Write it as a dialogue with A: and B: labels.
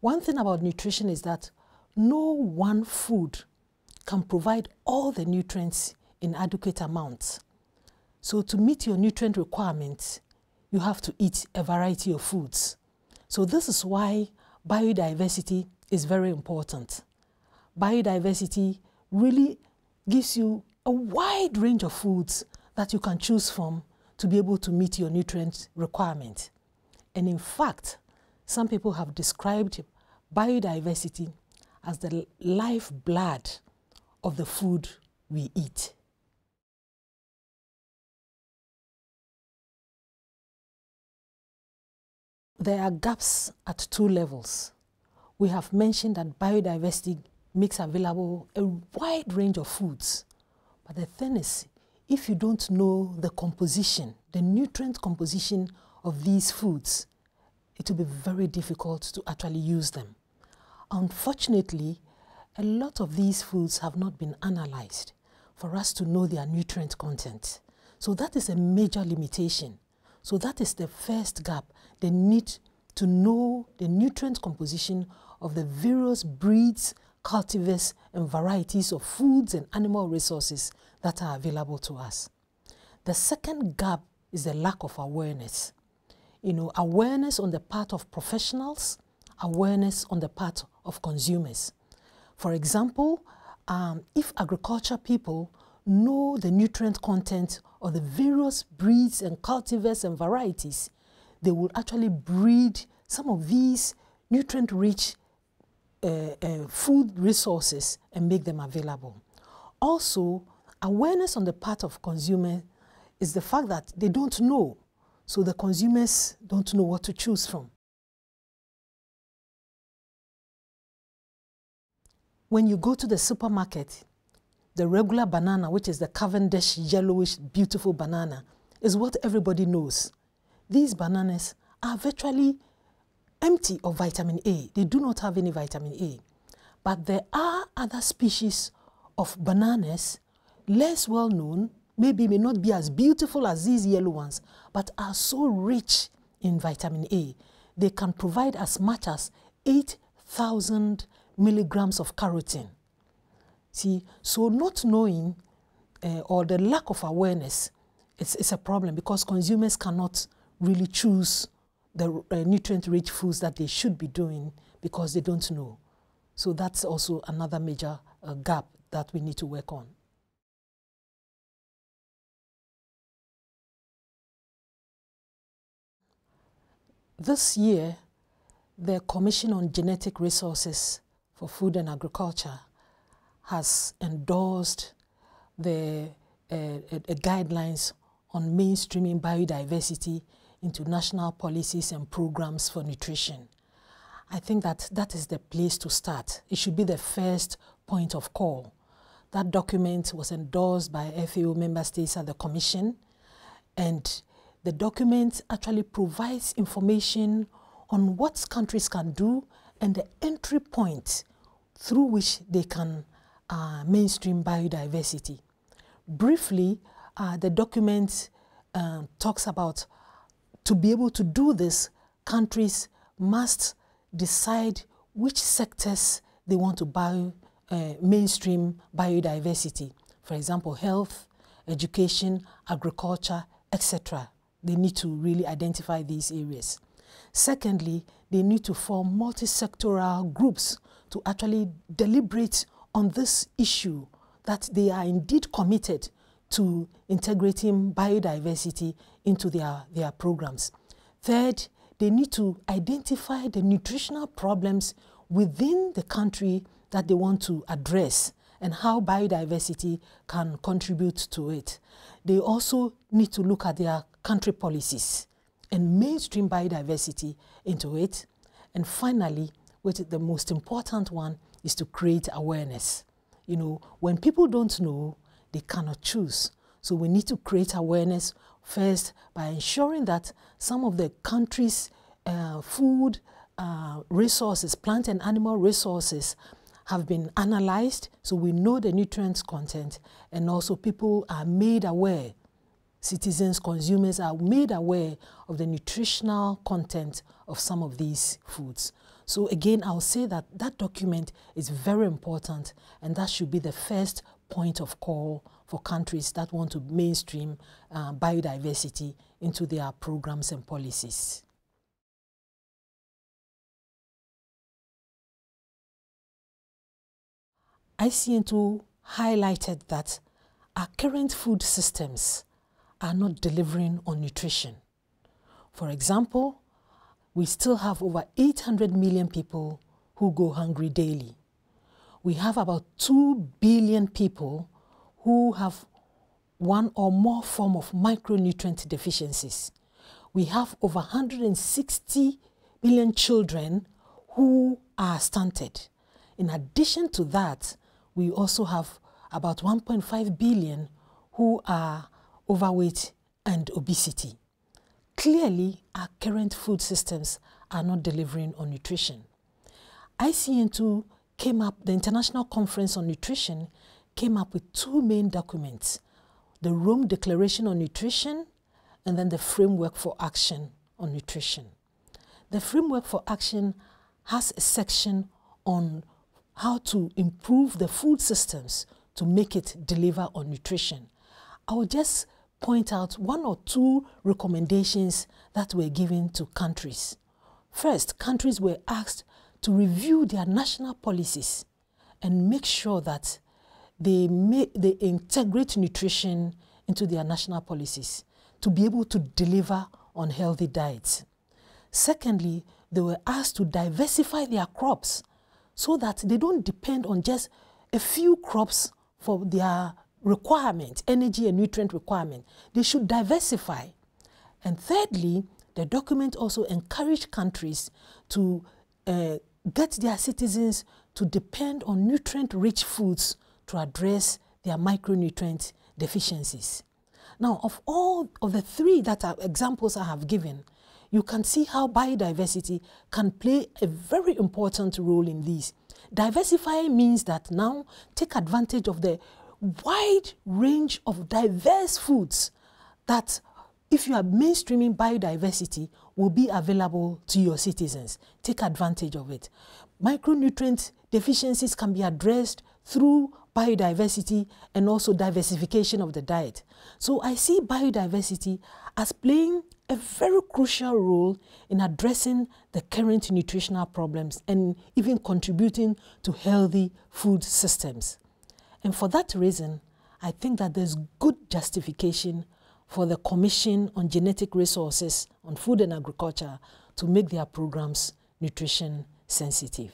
A: One thing about nutrition is that no one food can provide all the nutrients in adequate amounts. So to meet your nutrient requirements, you have to eat a variety of foods. So this is why biodiversity is very important. Biodiversity really gives you a wide range of foods that you can choose from to be able to meet your nutrient requirement. And in fact, some people have described biodiversity as the lifeblood of the food we eat. There are gaps at two levels. We have mentioned that biodiversity makes available a wide range of foods. But the thing is, if you don't know the composition, the nutrient composition of these foods, it will be very difficult to actually use them. Unfortunately, a lot of these foods have not been analyzed for us to know their nutrient content. So that is a major limitation. So that is the first gap, the need to know the nutrient composition of the various breeds, cultivars, and varieties of foods and animal resources that are available to us. The second gap is the lack of awareness. You know, awareness on the part of professionals, awareness on the part of consumers. For example, um, if agriculture people know the nutrient content of the various breeds and cultivars and varieties, they will actually breed some of these nutrient-rich uh, uh, food resources and make them available. Also, awareness on the part of consumers is the fact that they don't know, so the consumers don't know what to choose from. When you go to the supermarket, the regular banana, which is the Cavendish yellowish beautiful banana, is what everybody knows. These bananas are virtually empty of vitamin A. They do not have any vitamin A. But there are other species of bananas, less well known, maybe may not be as beautiful as these yellow ones, but are so rich in vitamin A. They can provide as much as 8,000 milligrams of carotene. See, so not knowing uh, or the lack of awareness is, is a problem because consumers cannot really choose the uh, nutrient-rich foods that they should be doing because they don't know. So that's also another major uh, gap that we need to work on. This year, the Commission on Genetic Resources for Food and Agriculture has endorsed the uh, uh, guidelines on mainstreaming biodiversity into national policies and programs for nutrition. I think that that is the place to start. It should be the first point of call. That document was endorsed by FAO member states at the Commission, and the document actually provides information on what countries can do and the entry point through which they can uh, mainstream biodiversity. Briefly, uh, the document uh, talks about to be able to do this, countries must decide which sectors they want to bio, uh, mainstream biodiversity. For example, health, education, agriculture, etc. They need to really identify these areas. Secondly, they need to form multi-sectoral groups to actually deliberate on this issue that they are indeed committed to integrating biodiversity into their, their programs. Third, they need to identify the nutritional problems within the country that they want to address and how biodiversity can contribute to it. They also need to look at their country policies and mainstream biodiversity into it. And finally, the most important one, is to create awareness. You know, when people don't know, they cannot choose. So we need to create awareness first by ensuring that some of the country's uh, food uh, resources, plant and animal resources, have been analyzed so we know the nutrients content and also people are made aware citizens, consumers are made aware of the nutritional content of some of these foods. So again, I'll say that that document is very important and that should be the first point of call for countries that want to mainstream uh, biodiversity into their programs and policies. ICN2 highlighted that our current food systems are not delivering on nutrition. For example, we still have over 800 million people who go hungry daily. We have about 2 billion people who have one or more form of micronutrient deficiencies. We have over 160 million children who are stunted. In addition to that, we also have about 1.5 billion who are overweight and obesity. Clearly, our current food systems are not delivering on nutrition. ICN2 came up, the International Conference on Nutrition came up with two main documents, the Rome Declaration on Nutrition and then the Framework for Action on Nutrition. The Framework for Action has a section on how to improve the food systems to make it deliver on nutrition. I will just point out one or two recommendations that were given to countries. First, countries were asked to review their national policies and make sure that they, they integrate nutrition into their national policies to be able to deliver on healthy diets. Secondly, they were asked to diversify their crops so that they don't depend on just a few crops for their requirement, energy and nutrient requirement. They should diversify. And thirdly, the document also encouraged countries to uh, get their citizens to depend on nutrient-rich foods to address their micronutrient deficiencies. Now, of all of the three that are examples I have given, you can see how biodiversity can play a very important role in these. Diversifying means that now take advantage of the wide range of diverse foods that if you are mainstreaming biodiversity will be available to your citizens. Take advantage of it. Micronutrient deficiencies can be addressed through biodiversity and also diversification of the diet. So I see biodiversity as playing a very crucial role in addressing the current nutritional problems and even contributing to healthy food systems. And for that reason, I think that there's good justification for the Commission on Genetic Resources on Food and Agriculture to make their programs nutrition sensitive.